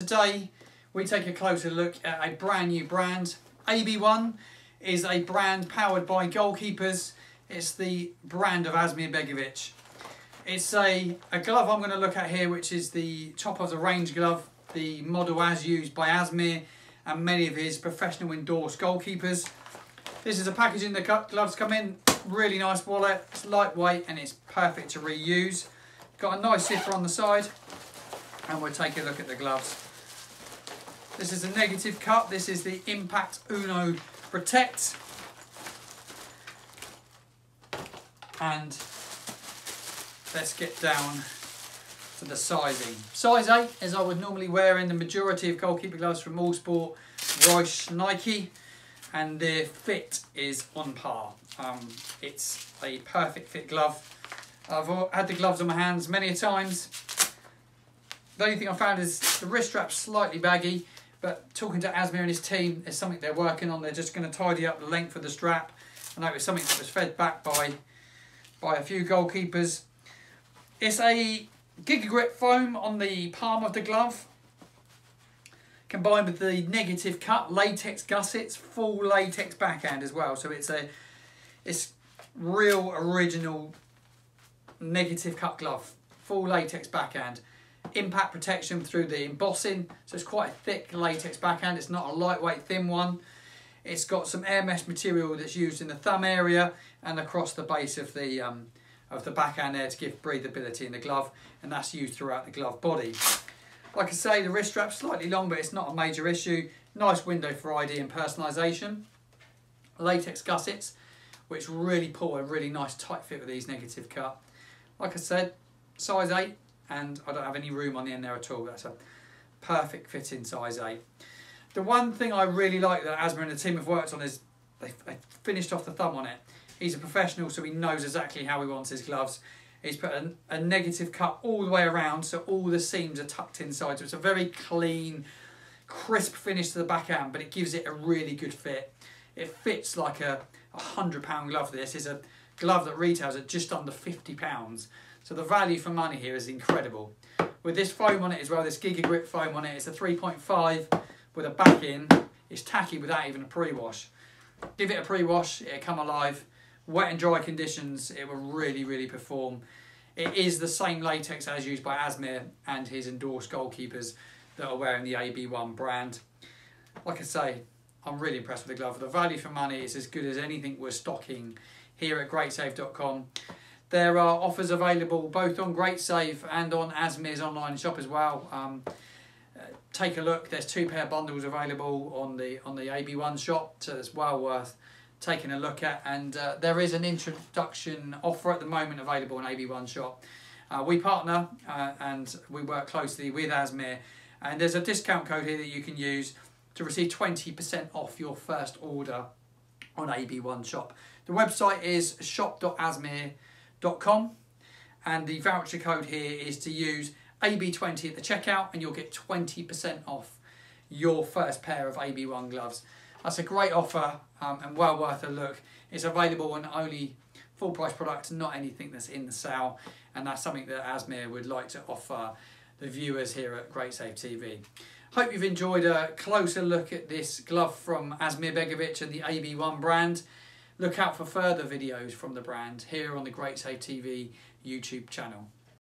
Today we take a closer look at a brand new brand. AB1 is a brand powered by goalkeepers. It's the brand of Asmir Begovic. It's a, a glove I'm going to look at here which is the top of the range glove, the model as used by Asmir and many of his professional endorsed goalkeepers. This is a packaging the gloves come in, really nice wallet, it's lightweight and it's perfect to reuse. Got a nice zipper on the side and we'll take a look at the gloves. This is a negative cut. This is the Impact Uno Protect. And let's get down to the sizing. Size 8, as I would normally wear in the majority of goalkeeper gloves from Uhlsport, Reusch, Nike, and their fit is on par. Um, it's a perfect fit glove. I've had the gloves on my hands many a times. The only thing I found is the wrist strap's slightly baggy, but talking to Asmir and his team, it's something they're working on. They're just going to tidy up the length of the strap. I know it's something that was fed back by, by a few goalkeepers. It's a Giga Grip foam on the palm of the glove, combined with the negative cut latex gussets, full latex backhand as well. So it's a, it's real original negative cut glove, full latex backhand impact protection through the embossing. So it's quite a thick latex backhand. It's not a lightweight thin one. It's got some air mesh material that's used in the thumb area and across the base of the um, of the backhand there to give breathability in the glove and that's used throughout the glove body. Like I say, the wrist strap's slightly long, but it's not a major issue. Nice window for ID and personalisation. Latex gussets, which really pull a really nice tight fit with these negative cut. Like I said, size 8, and I don't have any room on the end there at all. That's a perfect fit in size 8. The one thing I really like that Asmir and the team have worked on is they, finished off the thumb on it. He's a professional so he knows exactly how he wants his gloves. He's put a, a negative cut all the way around so all the seams are tucked inside. So it's a very clean, crisp finish to the backhand but it gives it a really good fit. It fits like a, a £100 glove this. is a glove that retails at just under £50. So the value for money here is incredible. With this foam on it as well, this Giga Grip foam on it, it's a 3.5 with a back in. It's tacky without even a pre-wash. Give it a pre-wash, it'll come alive. Wet and dry conditions, it will really, really perform. It is the same latex as used by Asmir and his endorsed goalkeepers that are wearing the AB1 brand. Like I say, I'm really impressed with the glove. The value for money is as good as anything we're stocking here at greatsave.com. There are offers available both on Great Save and on Asmir's online shop as well. Um, uh, take a look. There's two pair bundles available on the on the AB1 shop, so it's well worth taking a look at. And uh, there is an introduction offer at the moment available on AB1 shop. Uh, we partner uh, and we work closely with Asmir, and there's a discount code here that you can use to receive 20% off your first order on AB1 shop. The website is shop.asmir.com com, and the voucher code here is to use AB20 at the checkout and you'll get 20% off your first pair of AB1 gloves. That's a great offer um, and well worth a look. It's available on only full price products, not anything that's in the sale, and that's something that Asmir would like to offer the viewers here at Great Save TV. Hope you've enjoyed a closer look at this glove from Asmir Begovic and the AB1 brand. Look out for further videos from the brand here on the Great Save TV YouTube channel.